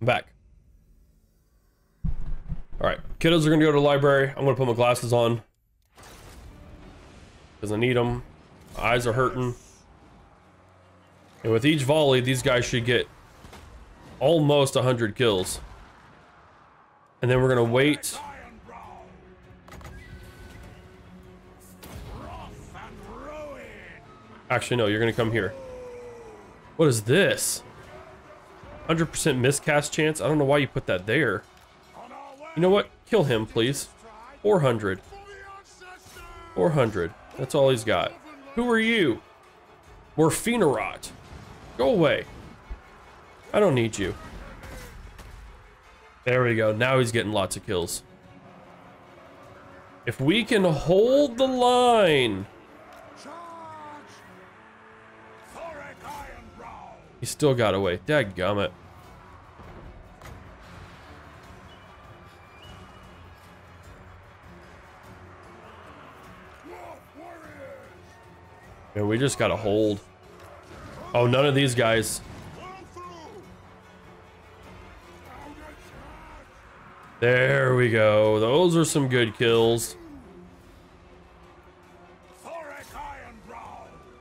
I'm back. All right, kiddos are gonna go to the library. I'm gonna put my glasses on because I need them. My eyes are hurting. And with each volley, these guys should get almost 100 kills. And then we're gonna wait. Actually, no, you're gonna come here. What is this? 100% miscast chance? I don't know why you put that there. You know what? Kill him, please. 400. 400. That's all he's got. Who are you? Morphinorot. Go away. I don't need you. There we go. Now he's getting lots of kills. If we can hold the line. He still got away. Dadgummit. Yeah, we just gotta hold. Oh, none of these guys. There we go. Those are some good kills.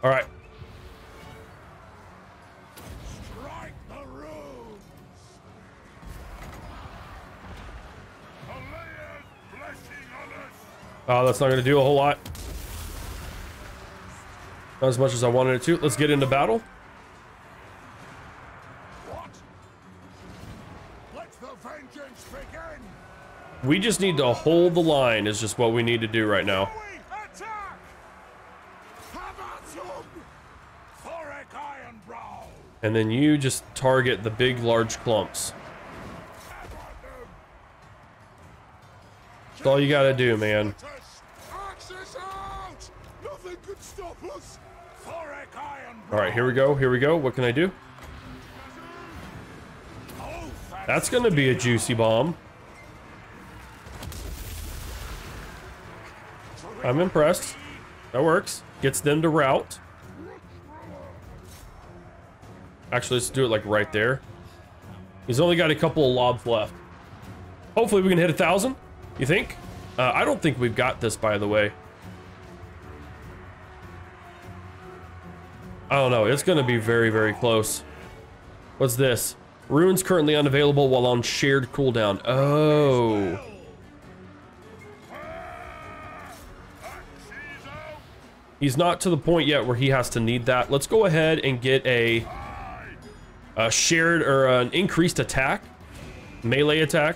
All Oh, that's not going to do a whole lot. Not as much as I wanted it to. Let's get into battle. We just need to hold the line is just what we need to do right now. And then you just target the big, large clumps. That's all you gotta do, man. Alright, here we go, here we go. What can I do? That's gonna be a juicy bomb. I'm impressed. That works. Gets them to route. Actually, let's do it like right there. He's only got a couple of lobs left. Hopefully we can hit a thousand. You think? Uh, I don't think we've got this, by the way. I don't know. It's going to be very, very close. What's this? Runes currently unavailable while on shared cooldown. Oh. He's not to the point yet where he has to need that. Let's go ahead and get a, a shared or an increased attack. Melee attack.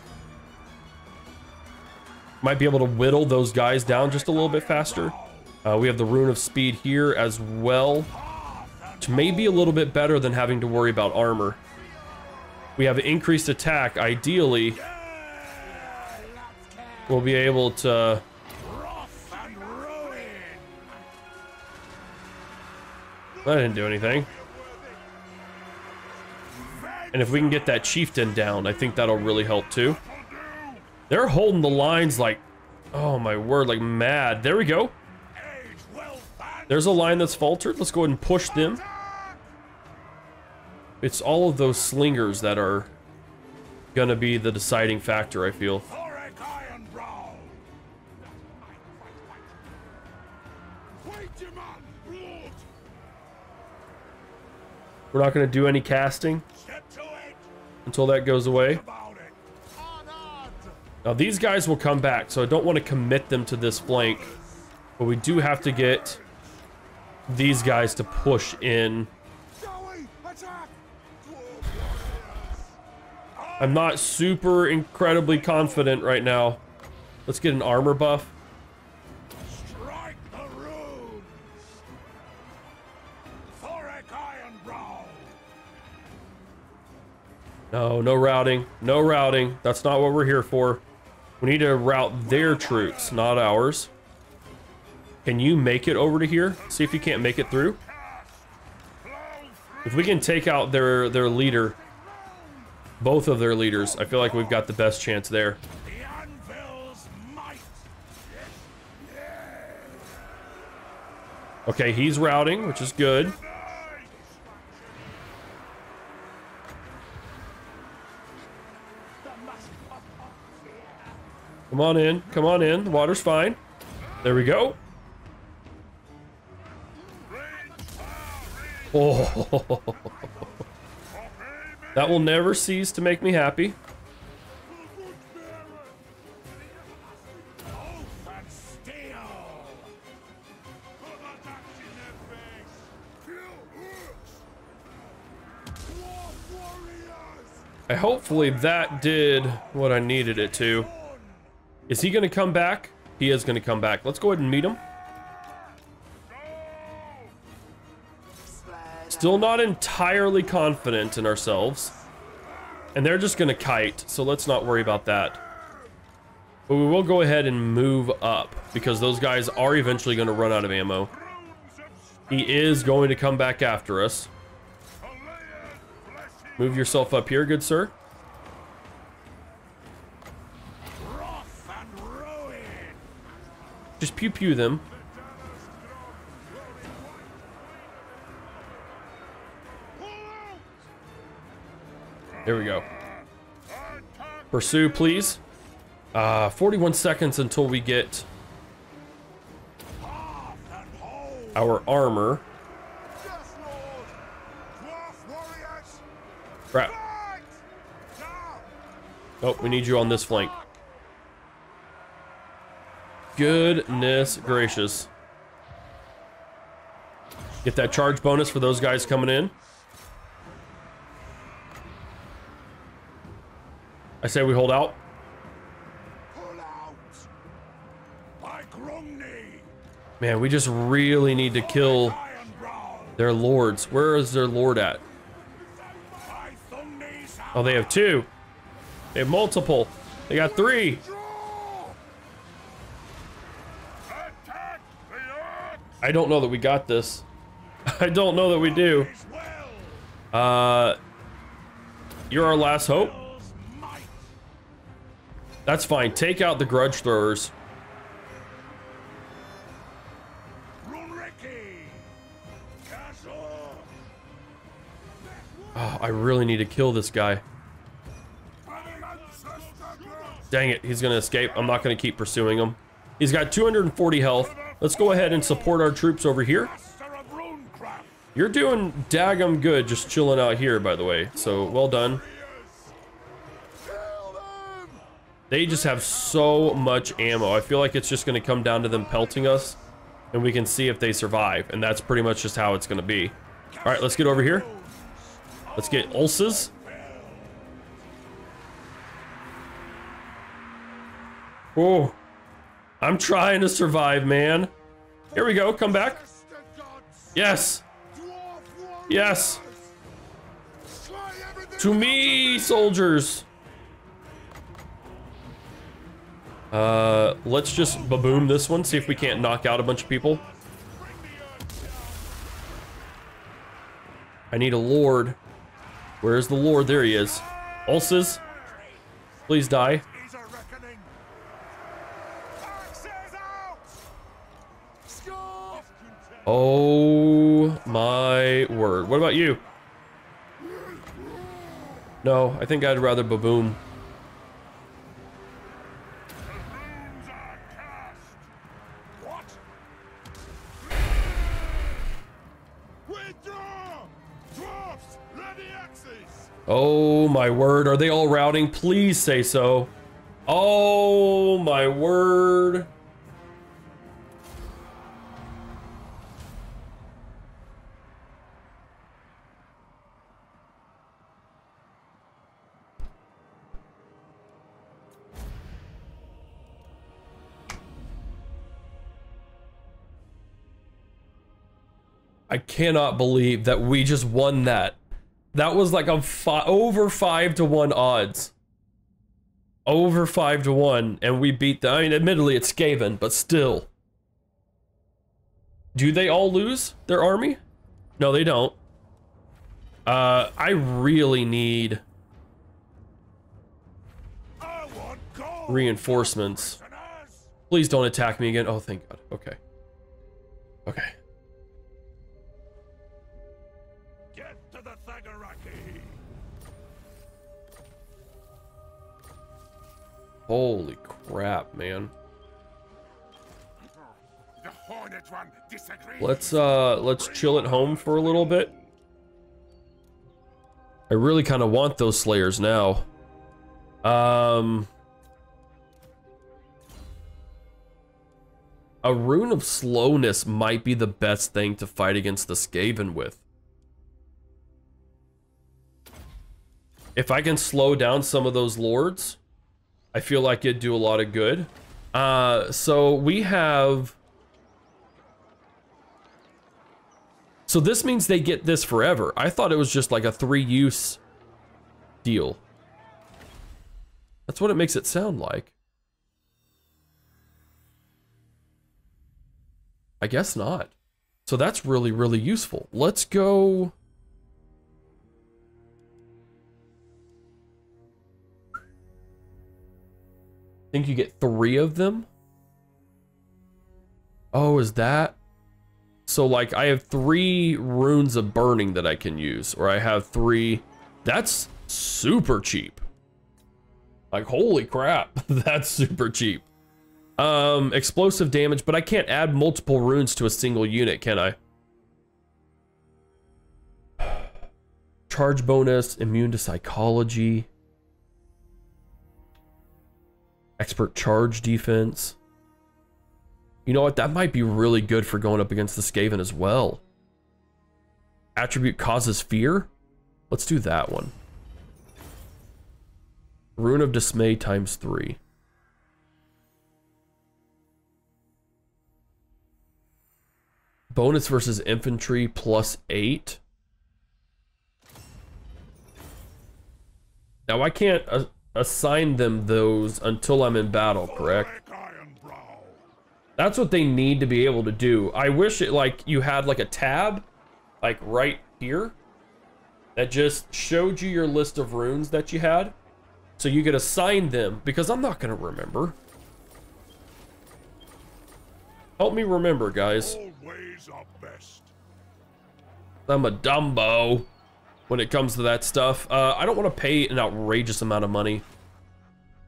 Might be able to whittle those guys down just a little bit faster. Uh, we have the Rune of Speed here as well. Which may be a little bit better than having to worry about armor. We have increased attack. Ideally, we'll be able to... That didn't do anything. And if we can get that chieftain down, I think that'll really help too. They're holding the lines like, oh my word, like mad. There we go. There's a line that's faltered. Let's go ahead and push them. It's all of those slingers that are gonna be the deciding factor, I feel. We're not gonna do any casting until that goes away. Now these guys will come back, so I don't want to commit them to this flank. But we do have to get these guys to push in. I'm not super incredibly confident right now. Let's get an armor buff. No, no routing. No routing. That's not what we're here for. We need to route their troops, not ours. Can you make it over to here? See if you can't make it through. If we can take out their, their leader, both of their leaders, I feel like we've got the best chance there. Okay, he's routing, which is good. Come on in. Come on in. The water's fine. There we go. Oh. That will never cease to make me happy. I hopefully that did what I needed it to. Is he going to come back? He is going to come back. Let's go ahead and meet him. Still not entirely confident in ourselves. And they're just going to kite, so let's not worry about that. But we will go ahead and move up, because those guys are eventually going to run out of ammo. He is going to come back after us. Move yourself up here, good sir. Just pew pew them. There we go. Pursue, please. Uh, 41 seconds until we get our armor. Crap. Oh, we need you on this flank. Goodness gracious. Get that charge bonus for those guys coming in. Say we hold out. Man, we just really need to kill their lords. Where is their lord at? Oh, they have two. They have multiple. They got three. I don't know that we got this. I don't know that we do. Uh, you're our last hope. That's fine. Take out the grudge throwers. Oh, I really need to kill this guy. Dang it, he's gonna escape. I'm not gonna keep pursuing him. He's got 240 health. Let's go ahead and support our troops over here. You're doing daggum good just chilling out here, by the way. So, well done. They just have so much ammo. I feel like it's just going to come down to them pelting us. And we can see if they survive. And that's pretty much just how it's going to be. All right, let's get over here. Let's get ulces. Oh, I'm trying to survive, man. Here we go. Come back. Yes. Yes. To me, soldiers. Uh, let's just baboom this one, see if we can't knock out a bunch of people. I need a lord. Where's the lord? There he is. Ulces. Please die. Oh my word. What about you? No, I think I'd rather baboom. Oh my word, are they all routing? Please say so. Oh my word. I cannot believe that we just won that. That was like a fi over five to one odds. Over five to one, and we beat them. I mean, admittedly, it's Skaven, but still. Do they all lose their army? No, they don't. Uh, I really need reinforcements. Please don't attack me again. Oh, thank God. Okay. Okay. Holy crap, man. Let's uh let's chill at home for a little bit. I really kind of want those slayers now. Um A rune of slowness might be the best thing to fight against the Skaven with. If I can slow down some of those lords, I feel like it'd do a lot of good. Uh, so we have... So this means they get this forever. I thought it was just like a three-use deal. That's what it makes it sound like. I guess not. So that's really, really useful. Let's go... think you get three of them. Oh, is that? So like I have three runes of burning that I can use, or I have three. That's super cheap. Like, holy crap, that's super cheap. Um, explosive damage, but I can't add multiple runes to a single unit, can I? Charge bonus, immune to psychology. Expert charge defense. You know what? That might be really good for going up against the Skaven as well. Attribute causes fear? Let's do that one. Rune of Dismay times three. Bonus versus infantry plus eight. Now I can't uh, assign them those until I'm in battle, correct? That's what they need to be able to do. I wish it like you had like a tab, like right here, that just showed you your list of runes that you had. So you could assign them, because I'm not going to remember. Help me remember, guys. I'm a dumbo when it comes to that stuff. Uh, I don't want to pay an outrageous amount of money.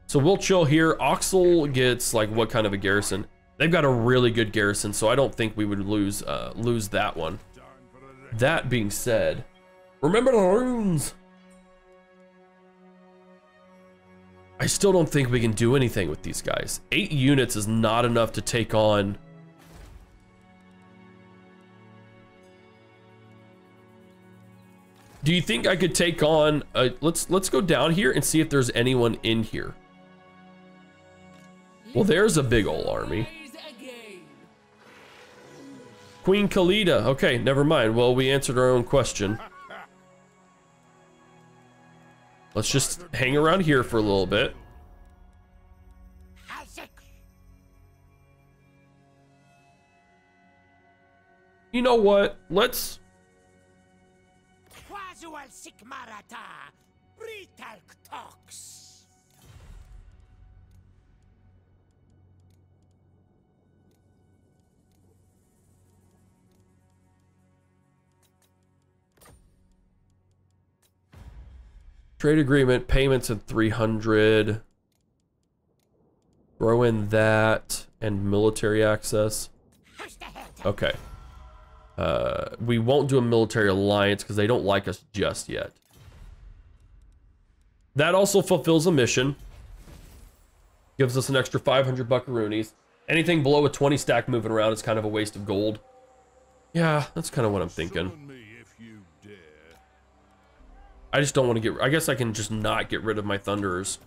So we'll chill here. Oxel gets like what kind of a garrison? They've got a really good garrison, so I don't think we would lose uh, lose that one. That being said, remember the runes. I still don't think we can do anything with these guys. Eight units is not enough to take on Do you think I could take on, uh, let's let's go down here and see if there's anyone in here. Well, there's a big old army. Queen Khalida. Okay, never mind. Well, we answered our own question. Let's just hang around here for a little bit. You know what? Let's Talks. Trade agreement, payments at 300. Throw in that and military access. Okay. Uh, we won't do a military alliance because they don't like us just yet. That also fulfills a mission. Gives us an extra 500 buckaroonies. Anything below a 20 stack moving around is kind of a waste of gold. Yeah, that's kind of what I'm thinking. I just don't want to get... I guess I can just not get rid of my Thunderers.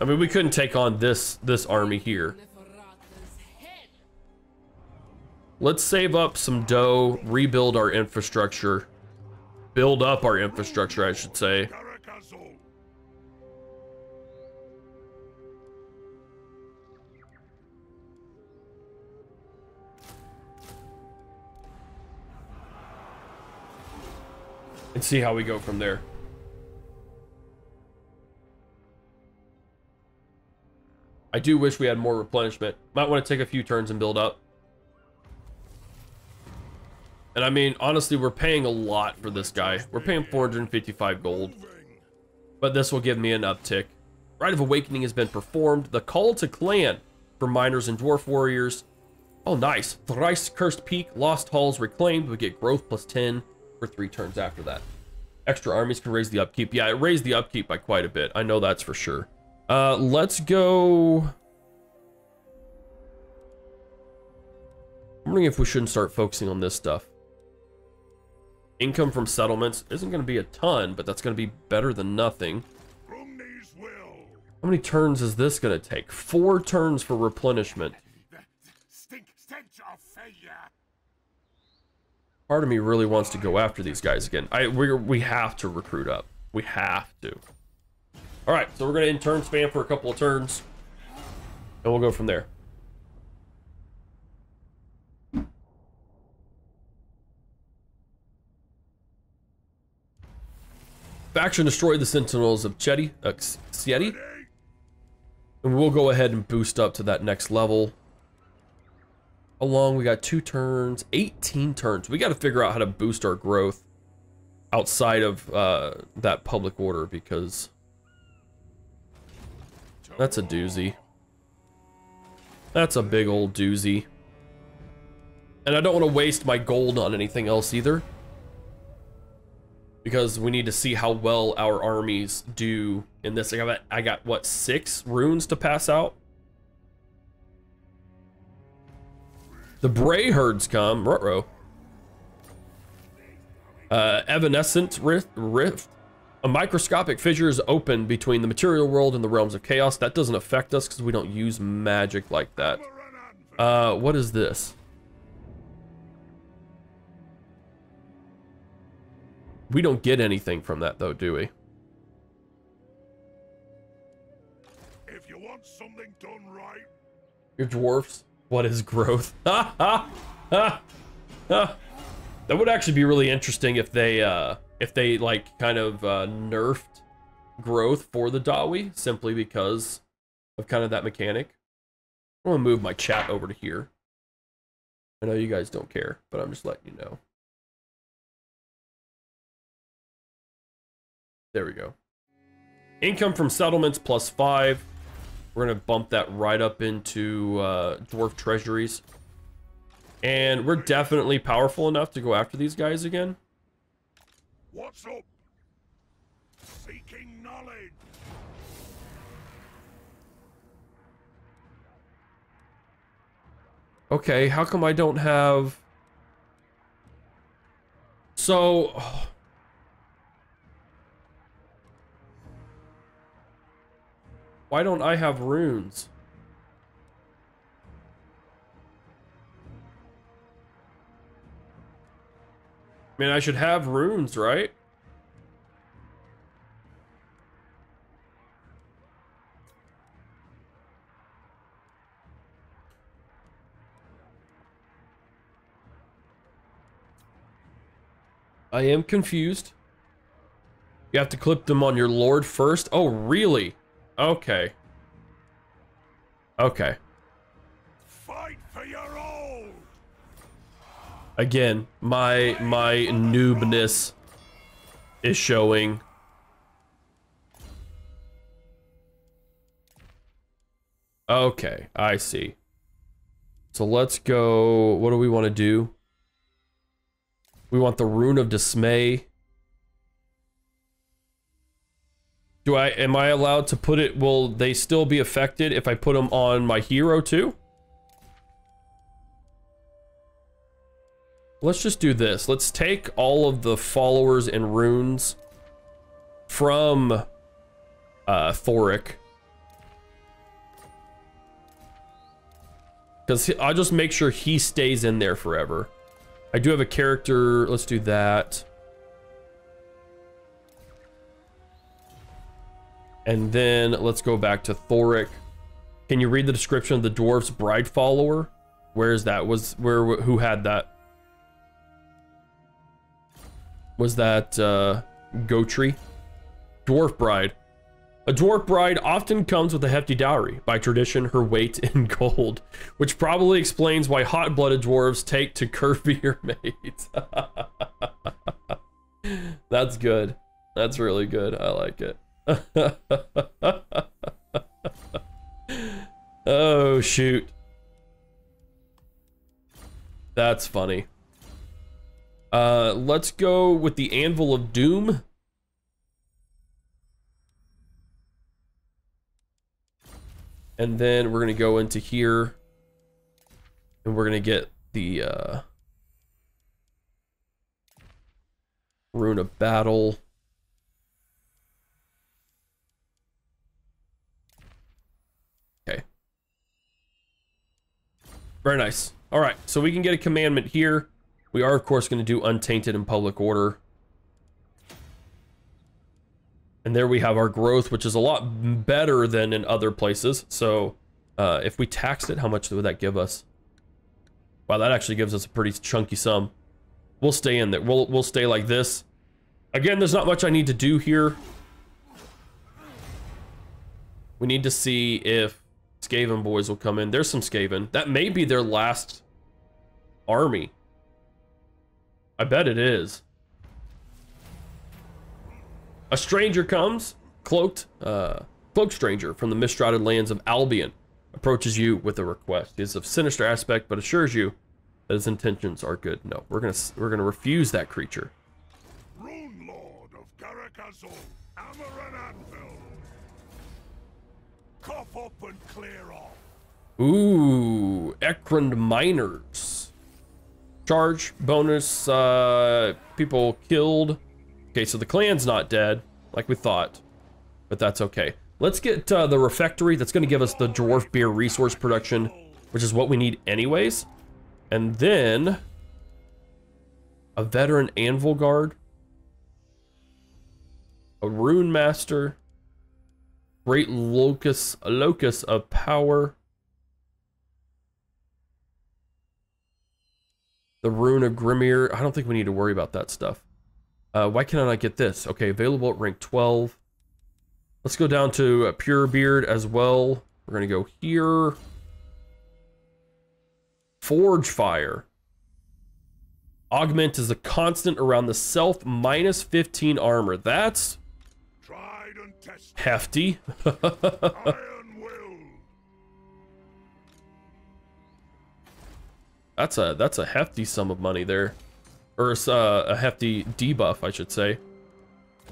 I mean, we couldn't take on this this army here. Let's save up some dough, rebuild our infrastructure. Build up our infrastructure, I should say. And see how we go from there. I do wish we had more replenishment. Might want to take a few turns and build up. And I mean, honestly, we're paying a lot for this guy. We're paying 455 gold. but this will give me an uptick. Rite of Awakening has been performed. The Call to Clan for miners and dwarf warriors. Oh, nice. Thrice Cursed Peak, Lost Halls reclaimed. We get growth plus 10 for three turns after that. Extra armies can raise the upkeep. Yeah, it raised the upkeep by quite a bit. I know that's for sure. Uh, let's go... I'm wondering if we shouldn't start focusing on this stuff. Income from settlements isn't going to be a ton, but that's going to be better than nothing. How many turns is this going to take? Four turns for replenishment. Part of me really wants to go after these guys again. I we we have to recruit up. We have to. All right, so we're gonna in turn spam for a couple of turns, and we'll go from there. Faction destroyed the Sentinels of Chetty, uh. And we'll go ahead and boost up to that next level. Along, we got two turns, 18 turns. We got to figure out how to boost our growth outside of uh, that public order because that's a doozy. That's a big old doozy. And I don't want to waste my gold on anything else either because we need to see how well our armies do in this. I got, I got what, six runes to pass out? The Bray herds come, Rutro. Uh, evanescent rift, rift. A microscopic fissure is open between the material world and the realms of chaos. That doesn't affect us because we don't use magic like that. Uh, what is this? We don't get anything from that though, do we? If you want something done right. Your dwarfs. What is growth? Ha ha ha ha. That would actually be really interesting if they uh if they like kind of uh nerfed growth for the Dawi simply because of kind of that mechanic. I'm gonna move my chat over to here. I know you guys don't care, but I'm just letting you know. There we go. Income from settlements plus five. We're going to bump that right up into uh, dwarf treasuries. And we're definitely powerful enough to go after these guys again. What's up? Seeking knowledge. Okay, how come I don't have... So... Oh. Why don't I have runes? I mean, I should have runes, right? I am confused. You have to clip them on your lord first? Oh, really? Okay. Okay. Fight for your own. Again, my my noobness is showing. Okay, I see. So let's go. What do we want to do? We want the Rune of Dismay. Do I, am I allowed to put it, will they still be affected if I put them on my hero too? Let's just do this. Let's take all of the followers and runes from uh, Thorek. Because I'll just make sure he stays in there forever. I do have a character. Let's do that. And then let's go back to Thorek. Can you read the description of the dwarf's bride follower? Where is that? Was where who had that? Was that uh Gotri? Dwarf bride. A dwarf bride often comes with a hefty dowry, by tradition her weight in gold, which probably explains why hot-blooded dwarves take to curvier mates. That's good. That's really good. I like it. oh, shoot. That's funny. Uh, let's go with the Anvil of Doom. And then we're going to go into here. And we're going to get the uh, Rune of Battle. Very nice. All right, so we can get a commandment here. We are, of course, going to do Untainted in Public Order. And there we have our growth, which is a lot better than in other places. So uh, if we taxed it, how much would that give us? Wow, that actually gives us a pretty chunky sum. We'll stay in there. We'll, we'll stay like this. Again, there's not much I need to do here. We need to see if Skaven boys will come in. There's some Skaven. That may be their last army. I bet it is. A stranger comes, cloaked, uh, cloaked stranger from the mistrided lands of Albion, approaches you with a request. He is of sinister aspect, but assures you that his intentions are good. No, we're gonna we're gonna refuse that creature. Rune Lord of Karak Azul, Amaran Anvil. Cough up and clear off. Ooh, Ekrund Miners. Charge, bonus, uh, people killed. Okay, so the clan's not dead, like we thought. But that's okay. Let's get uh, the refectory. That's going to give us the dwarf beer resource production, which is what we need anyways. And then... A veteran anvil guard. A rune master. Great locus, locus of power. The Rune of Grimnir. I don't think we need to worry about that stuff. Uh, why can I not get this? Okay, available at rank 12. Let's go down to uh, Pure Beard as well. We're going to go here. Forge Fire. Augment is a constant around the self minus 15 armor. That's. Hefty. Iron will. That's a that's a hefty sum of money there, or uh, a hefty debuff, I should say.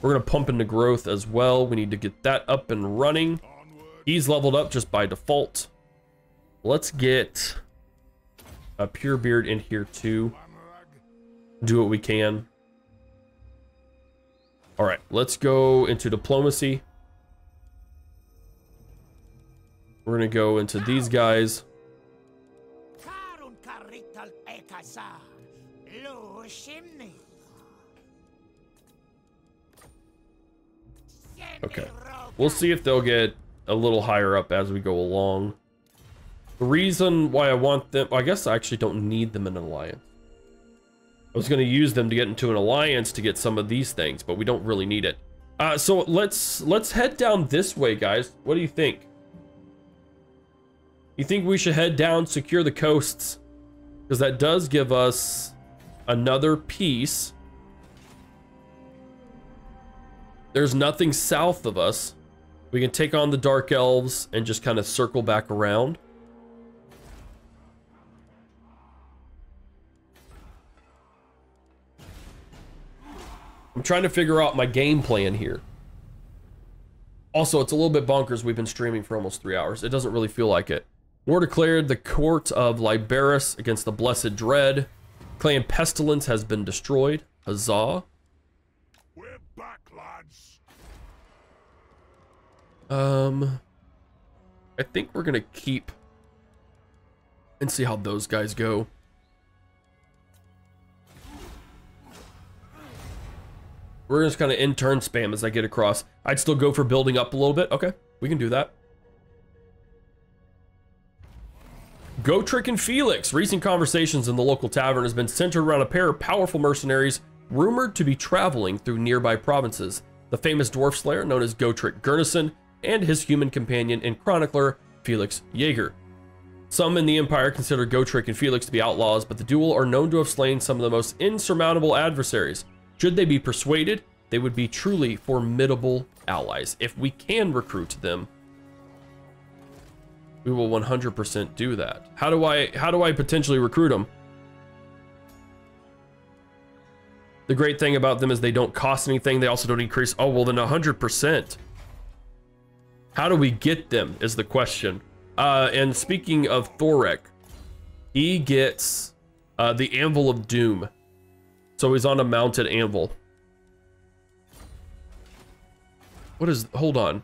We're gonna pump into growth as well. We need to get that up and running. He's leveled up just by default. Let's get a pure beard in here too. Do what we can. All right, let's go into diplomacy. We're gonna go into these guys. Okay. We'll see if they'll get a little higher up as we go along. The reason why I want them, I guess I actually don't need them in an alliance. I was going to use them to get into an alliance to get some of these things, but we don't really need it. Uh, so let's let's head down this way, guys. What do you think? You think we should head down, secure the coasts? Because that does give us another piece. There's nothing south of us. We can take on the Dark Elves and just kind of circle back around. I'm trying to figure out my game plan here. Also, it's a little bit bonkers. We've been streaming for almost three hours. It doesn't really feel like it. War declared the court of Lybaras against the Blessed Dread. Clan Pestilens has been destroyed. Huzzah. We're back, lads. Um, I think we're gonna keep and see how those guys go. We're just kind of in turn spam as I get across. I'd still go for building up a little bit. Okay, we can do that. Gotrek and Felix. Recent conversations in the local tavern has been centered around a pair of powerful mercenaries rumored to be traveling through nearby provinces. The famous dwarf slayer known as Gotrek Gurnisson and his human companion and chronicler Felix Jaeger. Some in the Empire consider Gotrek and Felix to be outlaws, but the duo are known to have slain some of the most insurmountable adversaries. Should they be persuaded, they would be truly formidable allies. If we can recruit them, we will 100% do that. How do I how do I potentially recruit them? The great thing about them is they don't cost anything. They also don't increase. Oh, well then 100%. How do we get them is the question. Uh, and speaking of Thorek, he gets uh, the Anvil of Doom. So he's on a mounted anvil. What is, hold on.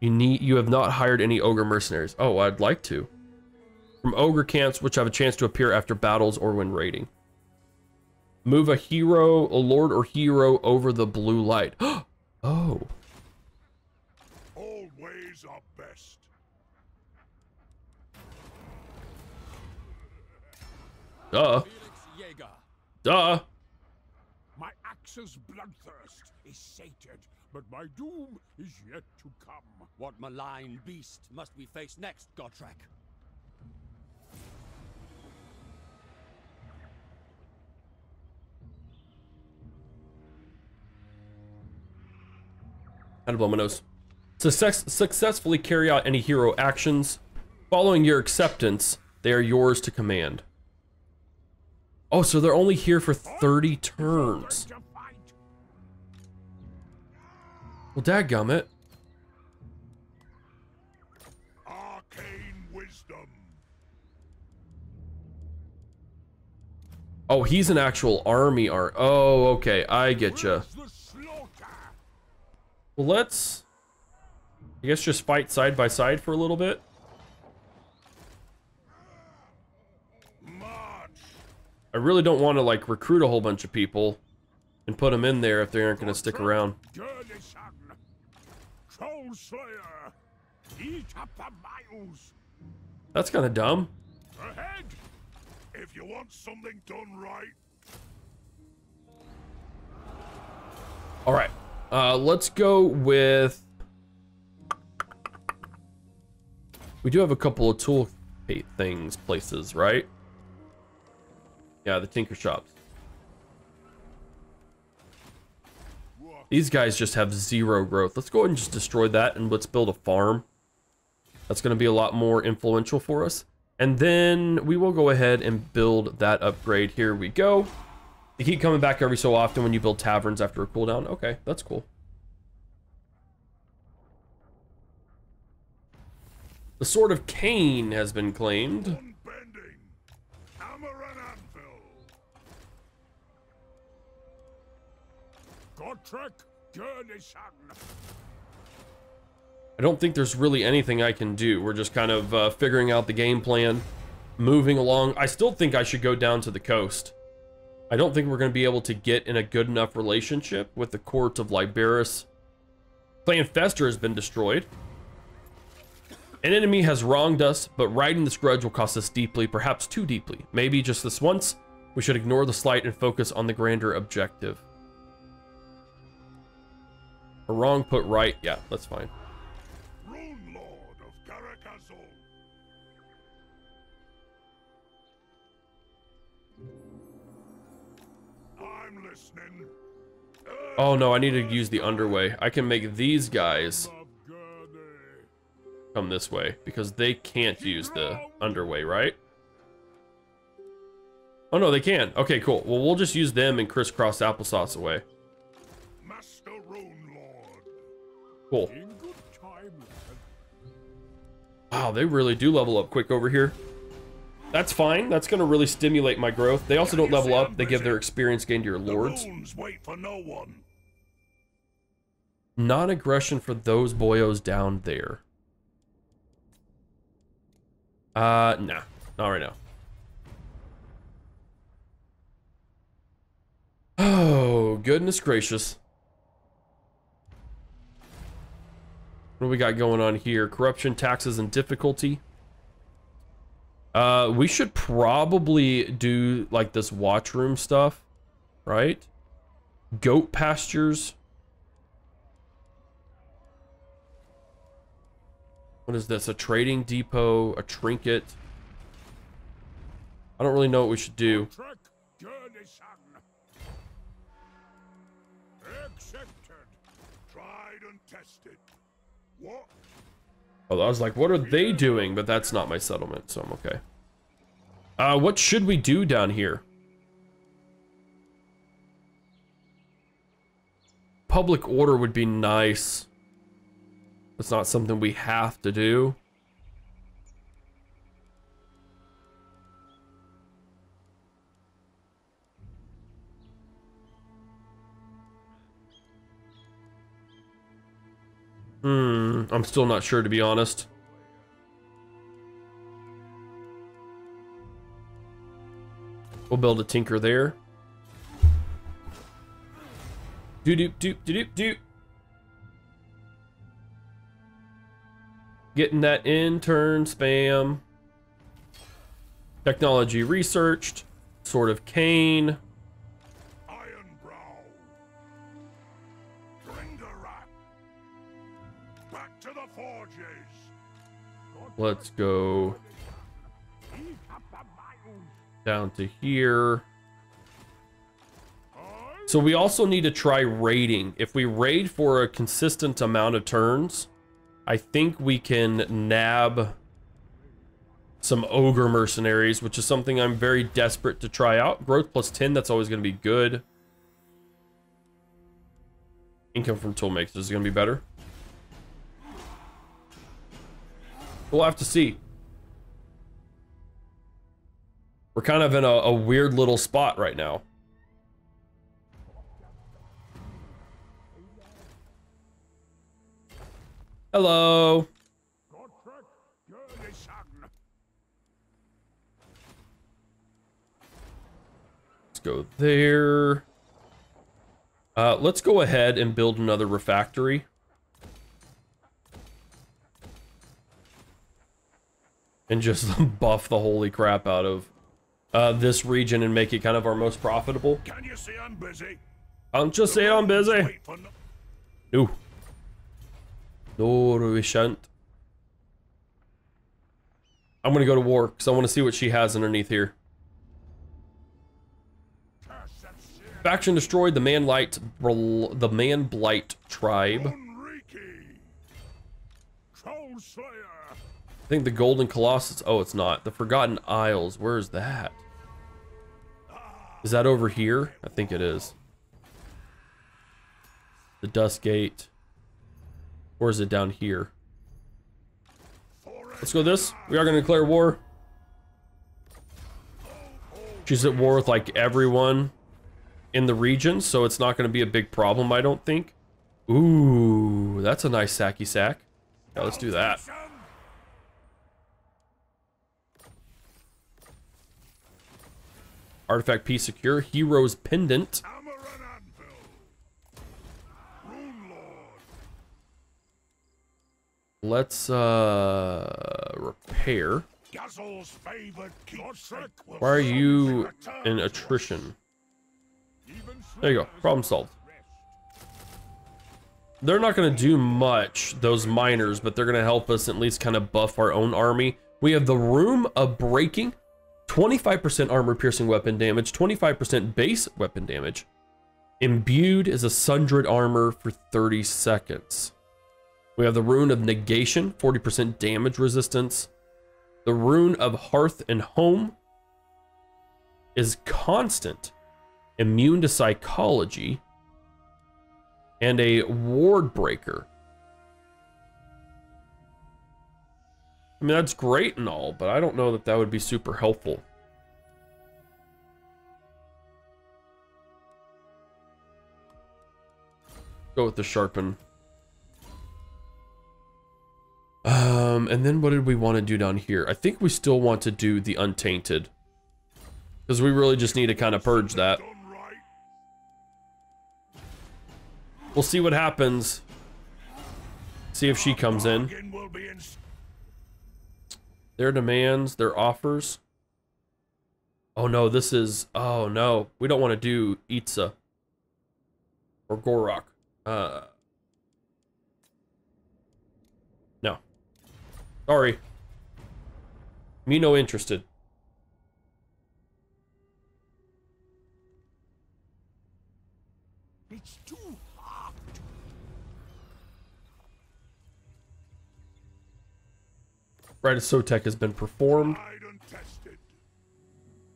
You need, you have not hired any ogre mercenaries. Oh, I'd like to. From ogre camps, which have a chance to appear after battles or when raiding. Move a hero, a lord or hero over the blue light. oh. All ways are best. Duh. Felix Jaeger. Duh. My axe's bloodthirst is sated, but my doom is yet to come. What malign beast must we face next, Gotrek? Had to blow my nose. Success, successfully carry out any hero actions. Following your acceptance, they are yours to command. Oh, so they're only here for 30 turns. Well, dadgummit. Oh, he's an actual army art. Oh, okay. I get you. Well, let's, I guess, just fight side by side for a little bit. I really don't want to, like, recruit a whole bunch of people and put them in there if they aren't going to stick around. Gurnisson. Troll Slayer. Eat up the miles. That's kind of dumb. Ahead. If you want something done right, All right. Uh, let's go with. We do have a couple of tool things, places, right? Yeah, the tinker shops. These guys just have zero growth. Let's go ahead and just destroy that and let's build a farm. That's going to be a lot more influential for us. And then we will go ahead and build that upgrade. Here we go. They keep coming back every so often when you build taverns after a cooldown. Okay, that's cool. The Sword of Khaine has been claimed. I don't think there's really anything I can do. We're just kind of uh, figuring out the game plan, moving along. I still think I should go down to the coast. I don't think we're going to be able to get in a good enough relationship with the court of Lybaras. Clan Fester has been destroyed. An enemy has wronged us, but riding this grudge will cost us deeply, perhaps too deeply. Maybe just this once, we should ignore the slight and focus on the grander objective. Wrong put right, yeah, that's fine. Rune Lord of Karak Azul. I'm listening. Oh no, I need to use the underway. I can make these guys come this way because they can't use the underway, right? Oh no, they can. Okay, cool. Well, we'll just use them and crisscross applesauce away. Cool. Wow, they really do level up quick over here. That's fine. That's going to really stimulate my growth. They also don't level up. They give their experience gain to your lords. Non-aggression for those boyos down there. Uh, nah. Not right now. Oh, goodness gracious. What do we got going on here? Corruption, taxes, and difficulty. Uh, we should probably do, like, this watch room stuff, right? Goat pastures. What is this? A trading depot, a trinket. I don't really know what we should do. Accepted. Tried and tested. Oh, I was like, what are they doing? But that's not my settlement, so I'm okay. Uh, what should we do down here? Public order would be nice. It's not something we have to do. I'm still not sure to be honest. We'll build a tinker there. Doop doop doop doop doop. Getting that intern spam. Technology researched. Sword of Khaine. Let's go down to here. So we also need to try raiding. If we raid for a consistent amount of turns, I think we can nab some ogre mercenaries, which is something I'm very desperate to try out. Growth plus 10, that's always going to be good. Income from toolmakers is going to be better. We'll have to see. We're kind of in a, a weird little spot right now. Hello. Let's go there. Uh, let's go ahead and build another refactory. And just buff the holy crap out of uh, this region and make it kind of our most profitable. Can you see I'm busy? I'm just saying I'm busy. No- No. We shan't. I'm gonna go to war because I want to see what she has underneath here. curse that shit. Faction destroyed the man light, the man blight tribe. Unreiki. Troll Slayer. I think the Golden Colossus. Oh, it's not. The Forgotten Isles. Where is that? Is that over here? I think it is. The Dust Gate. Or is it down here? Let's go this. We are going to declare war. She's at war with like everyone in the region, so it's not going to be a big problem, I don't think. Ooh, that's a nice sacky sack. Yeah, let's do that. Artifact piece secure. Hero's pendant. Let's uh repair. Why are you in attrition? There you go. Problem solved. They're not going to do much, those miners, but they're going to help us at least kind of buff our own army. We have the Rune of Breaking, 25% armor piercing weapon damage, 25% base weapon damage. Imbued is a Sundred armor for 30 seconds. We have the Rune of Negation, 40% damage resistance. The Rune of Hearth and Home is constant, immune to psychology, and a ward breaker. I mean, that's great and all, but I don't know that that would be super helpful. Go with the sharpen. Um, and then what did we want to do down here? I think we still want to do the untainted. Because we really just need to kind of purge that. We'll see what happens. See if she comes in. Their demands, their offers. Oh no, this is. Oh no, we don't want to do Itza or Gorok. Uh, no. Sorry. Me no interested. It's too hot. Rite of Sotek has been performed.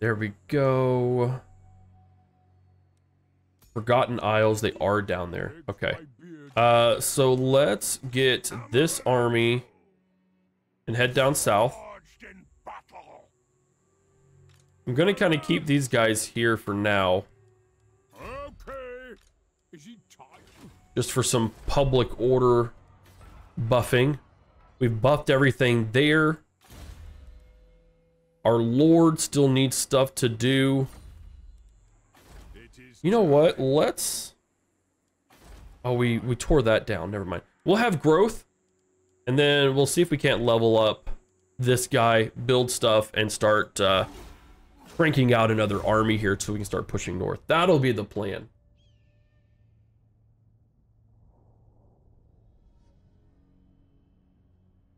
There we go. Forgotten Isles, they are down there. Okay. Uh, so let's get this army and head down south. I'm gonna kind of keep these guys here for now, just for some public order buffing. We've buffed everything there. Our lord still needs stuff to do. You know what? Let's. Oh, we we tore that down. Never mind. We'll have growth, and then we'll see if we can't level up this guy, build stuff, and start uh, cranking out another army here so we can start pushing north. That'll be the plan.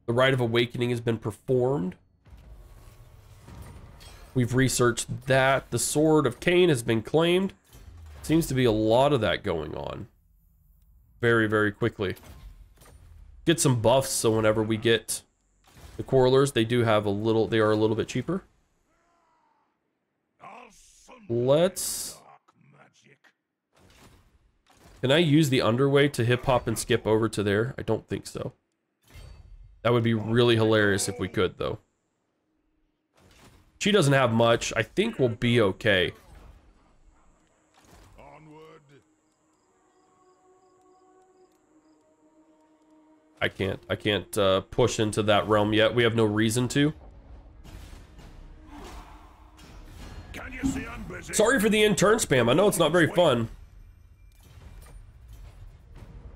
The Rite of Awakening has been performed. We've researched that. The Sword of Khaine has been claimed. Seems to be a lot of that going on. Very, very quickly. Get some buffs so whenever we get the Quarrelers, they do have a little, they are a little bit cheaper. Let's, can I use the underway to hip hop and skip over to there? I don't think so. That would be really hilarious if we could though. She doesn't have much. I think we'll be okay. I can't. I can't uh, push into that realm yet. We have no reason to. Sorry for the intern spam. I know it's not very fun.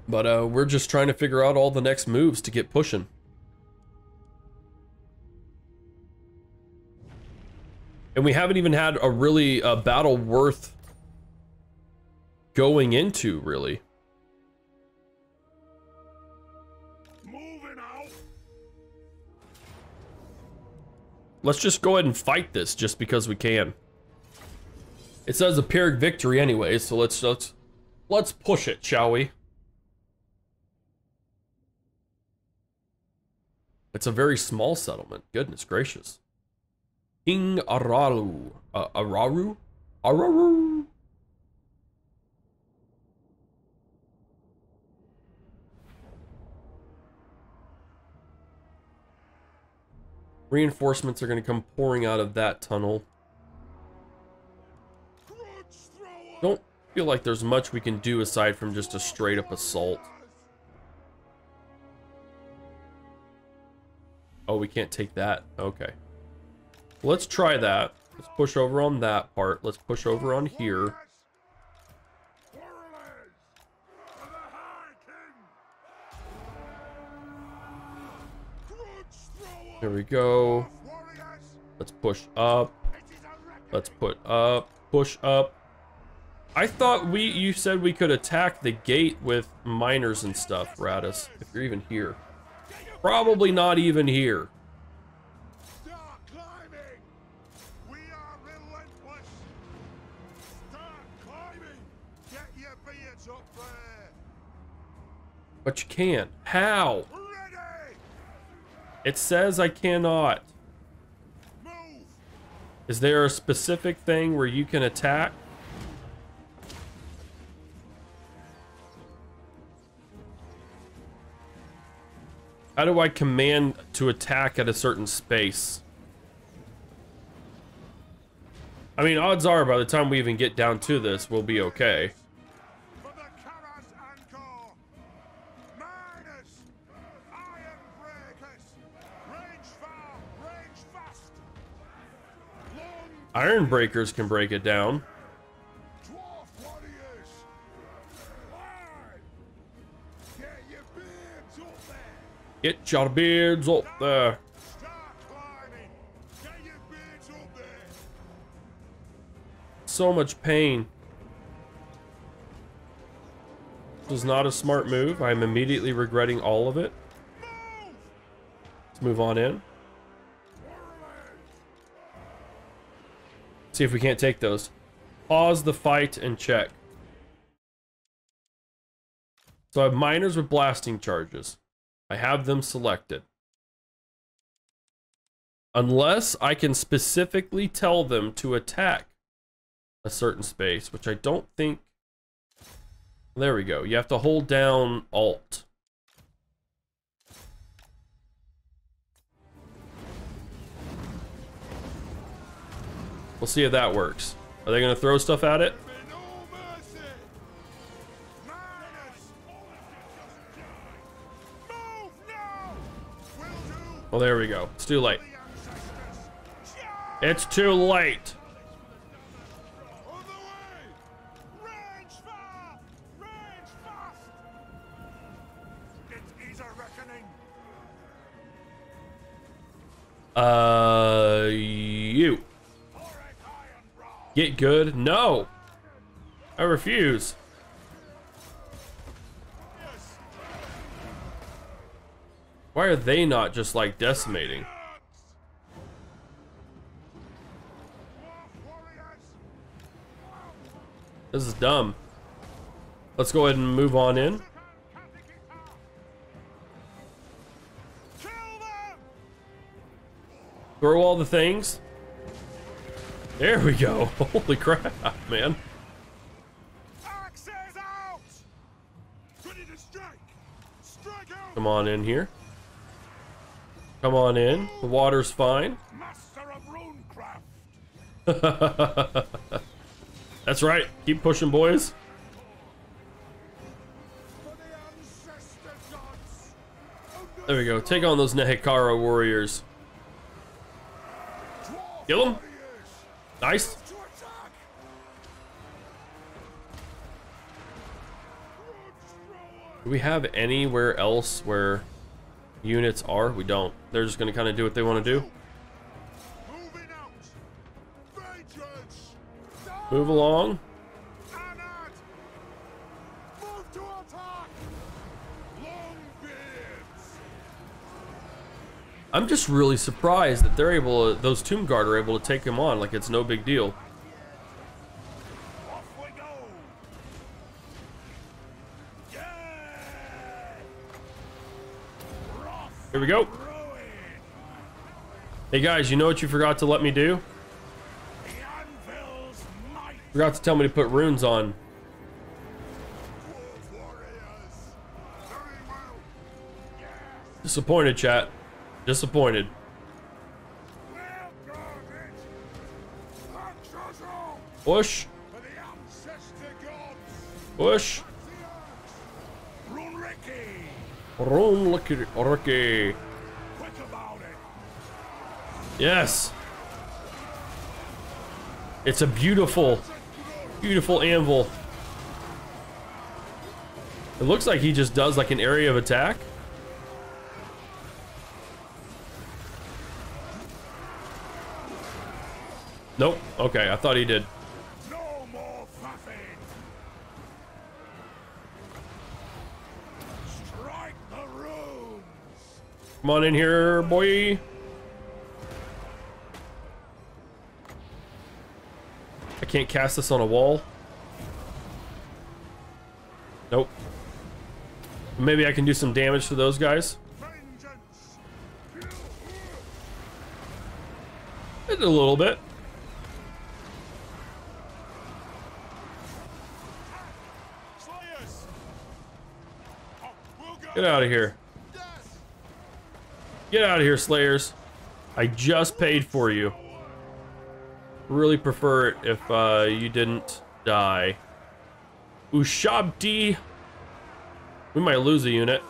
But uh, we're just trying to figure out all the next moves to get pushing. And we haven't even had a really a battle worth going into, really. Moving out. Let's just go ahead and fight this just because we can. It says a Pyrrhic victory anyway, so let's let's let's push it, shall we? It's a very small settlement. Goodness gracious. King Araru. Uh, Araru? Araru? Reinforcements are going to come pouring out of that tunnel. Don't feel like there's much we can do aside from just a straight up assault. Oh, we can't take that. Okay. Let's try that. Let's push over on that part. Let's push over on here. There we go. Let's push up. Let's put up. Push up. I thought we you said we could attack the gate with miners and stuff, Radis, if you're even here. Probably not even here. But you can. How? It says I cannot. Is there a specific thing where you can attack? How do I command to attack at a certain space? I mean, odds are by the time we even get down to this, we'll be okay. Iron breakers can break it down. Get your beards up there. So much pain. This was not a smart move. I'm immediately regretting all of it. Let's move on in. See if we can't take those. Pause the fight and check. So I have miners with blasting charges. I have them selected. Unless I can specifically tell them to attack a certain space, which I don't think... There we go. You have to hold down Alt. We'll see if that works. Are they to throw stuff at it? Well, there we go. It's too late. It's too late. Get good? No. I refuse. Why are they not just like decimating? This is dumb. Let's go ahead and move on in. Throw all the things. There we go. Holy crap, man. Axes out! Ready to strike! Strike out! Come on in here. Come on in. The water's fine. Master of runecraft! That's right. Keep pushing, boys. For the ancestor gods! There we go. Take on those Nehekhara warriors. Kill them. Nice. Do we have anywhere else where units are? We don't. They're just going to kind of do what they want to do. Move along. I'm just really surprised that they're able to, those Tomb Guard are able to take him on like it's no big deal. Off we go! Yeah! Here we go. Hey guys, you know what you forgot to let me do? Forgot to tell me to put runes on. Dwarf warriors! Very well! Yes! Disappointed, chat. Disappointed. Push. Push. Run, about oh, it! Yes. It's a beautiful, beautiful anvil. It looks like he just does like an area of attack. Okay, I thought he did. Come on in here, boy. I can't cast this on a wall. Nope. Maybe I can do some damage to those guys. A little bit. Get out of here. Get out of here, Slayers. I just paid for you. Really prefer it if uh, you didn't die. Ushabti. We might lose a unit.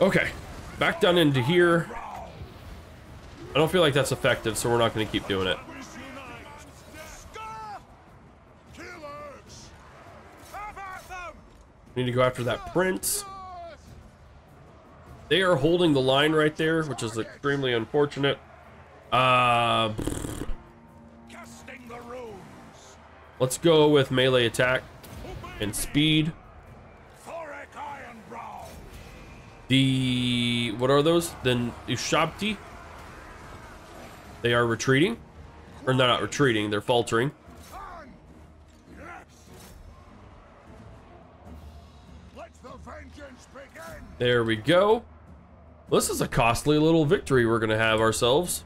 Okay. Back down into here. I don't feel like that's effective, so we're not going to keep doing it. We need to go after that prince. They are holding the line right there, which is extremely unfortunate. Uh, let's go with melee attack and speed. The what are those? The Ushabti? They are retreating. Or they're not retreating, they're faltering. There we go. This is a costly little victory we're going to have ourselves.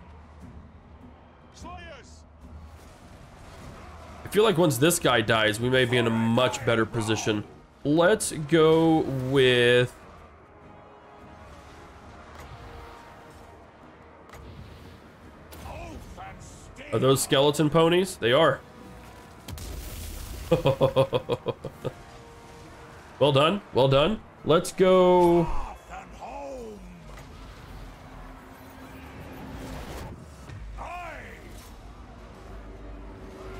I feel like once this guy dies, we may be in a much better position. Let's go with... Are those skeleton ponies? They are. well done. Well done. Let's go...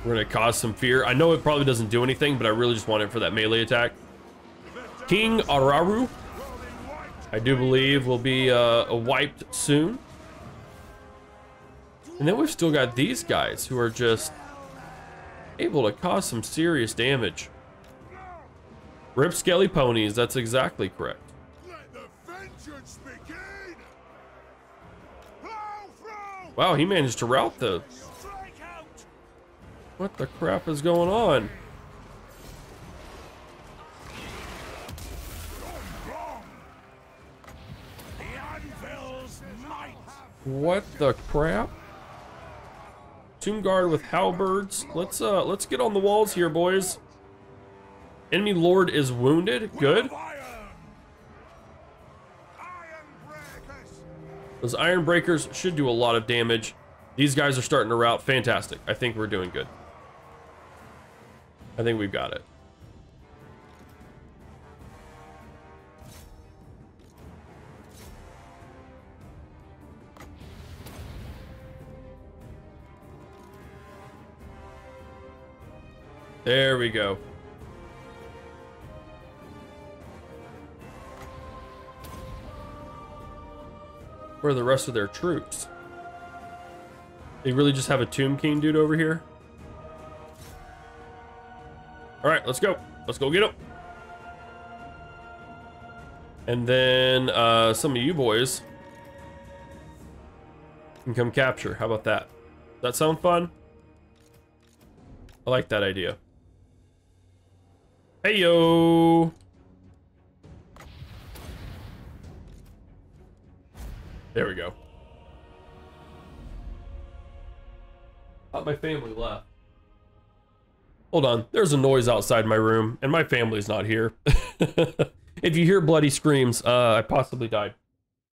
We're going to cause some fear. I know it probably doesn't do anything, but I really just want it for that melee attack. King Araru, I do believe, will be uh, wiped soon. And then we've still got these guys who are just able to cause some serious damage. Rip Skelly Ponies, that's exactly correct. Let the vengeance begin. Plow through. Wow, he managed to route the... What the crap is going on? Wrong. The anvil's might. What the crap? Tomb guard with halberds. Let's uh let's get on the walls here, boys. Enemy lord is wounded. Good. Those iron breakers should do a lot of damage. These guys are starting to rout. Fantastic. I think we're doing good. I think we've got it. There we go. Where are the rest of their troops? They really just have a Tomb King dude over here? Alright, let's go. Let's go get him. And then uh, some of you boys can come capture. How about that? Does that sound fun? I like that idea. Hey yo! There we go. Thought my family left. Hold on, there's a noise outside my room, and my family's not here. if you hear bloody screams, uh, I possibly died.